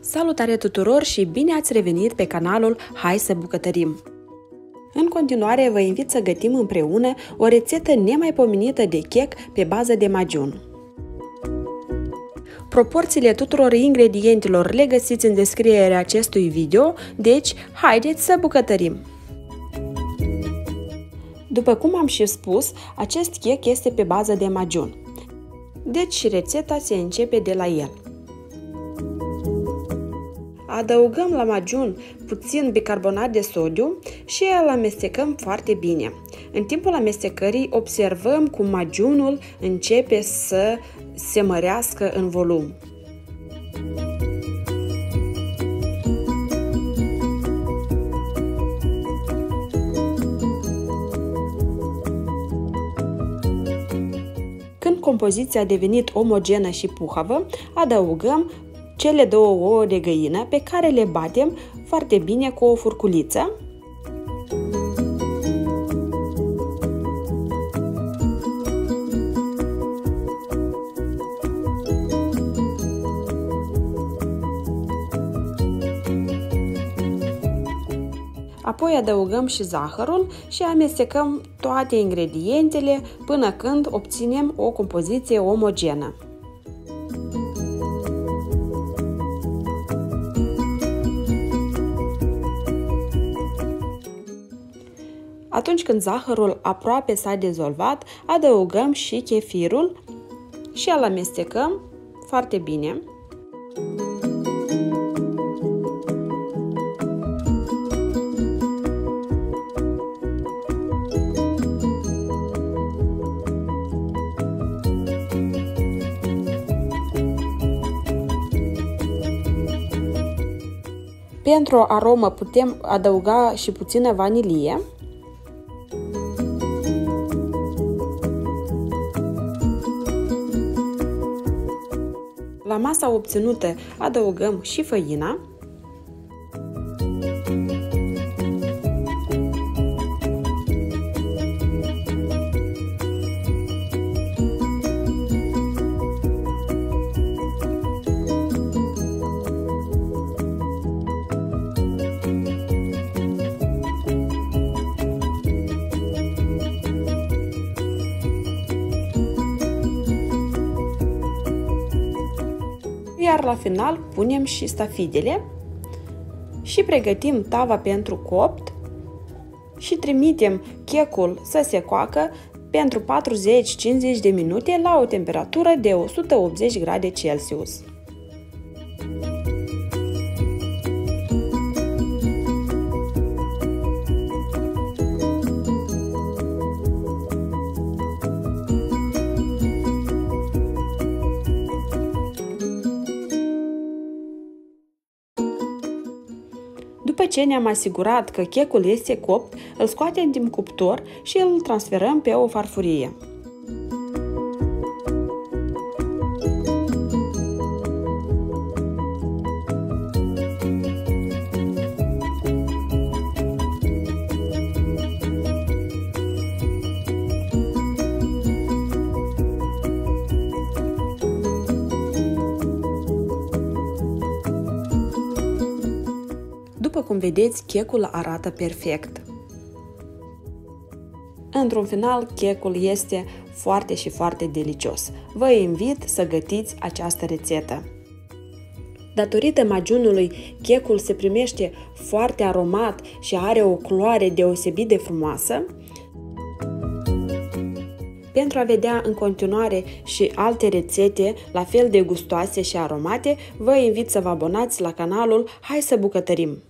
Salutare tuturor și bine ați revenit pe canalul Hai să bucătărim! În continuare vă invit să gătim împreună o rețetă nemaipomenită de chec pe bază de magiun. Proporțiile tuturor ingredientelor le găsiți în descrierea acestui video, deci haideți să bucătărim! După cum am și spus, acest chec este pe bază de magiun. Deci rețeta se începe de la el. Adăugăm la magiun puțin bicarbonat de sodiu și îl amestecăm foarte bine. În timpul amestecării observăm cum magiunul începe să se mărească în volum. Când compoziția a devenit omogenă și puhavă, adăugăm cele două ouă de găină pe care le batem foarte bine cu o furculiță. Apoi adăugăm și zahărul și amestecăm toate ingredientele până când obținem o compoziție omogenă. Atunci când zahărul aproape s-a dezolvat, adăugăm și chefirul și îl amestecăm foarte bine. Pentru o aromă putem adăuga și puțină vanilie. La masa obținută adăugăm și făina. Iar la final punem și stafidele și pregătim tava pentru copt și trimitem checul să se coacă pentru 40-50 de minute la o temperatură de 180 grade Celsius. După ce ne-am asigurat că checul este copt, îl scoatem din cuptor și îl transferăm pe o farfurie. După cum vedeți, checul arată perfect. Într-un final, checul este foarte și foarte delicios. Vă invit să gătiți această rețetă. Datorită magiunului, checul se primește foarte aromat și are o culoare deosebit de frumoasă. Pentru a vedea în continuare și alte rețete la fel de gustoase și aromate, vă invit să vă abonați la canalul Hai să bucătărim!